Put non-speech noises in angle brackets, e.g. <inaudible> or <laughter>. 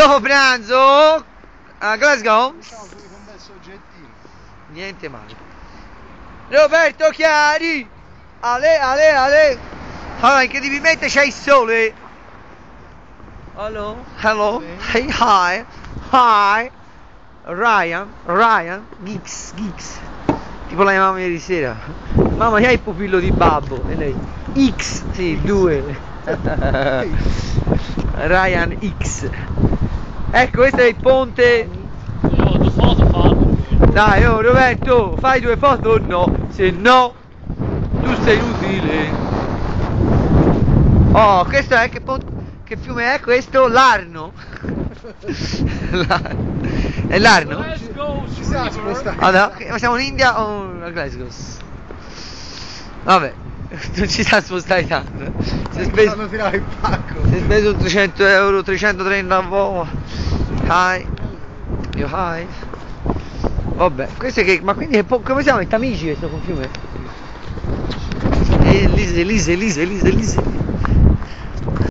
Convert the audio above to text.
Dopo pranzo a Glasgow? Ciao, bel soggettino. Niente male. Roberto Chiari! Ale, ale, ale! Allora, incredibilmente c'è il sole! Hello? Hello? Hey, hi! Hi! Ryan? Ryan? Geeks, Geeks. Tipo la chiamavamo ieri sera. Mamma, chi è il pupillo di babbo? E lei? X, sì, due. <laughs> Ryan X. Ecco, questo è il ponte. Io ho foto fatto. Dai, oh Roberto, fai due foto o no? Se no, tu sei utile. Oh, questo è che, che fiume è questo? L'Arno. <laughs> L'Arno. È l'Arno? Go, Ci siamo spostati. Ah, no, che- ma siamo in India o a Glasgow? Vabbè, <laughs> non ci sta spostare tanto. Si è speso, Stanno tirare il pacco. si è speso 300 euro, 330 boh. Hi. Io hi. Vabbè, questo è che. Ma quindi come siamo? In Tamigi questo con fiume? Elise, Elise, Elise, Elise, Elise.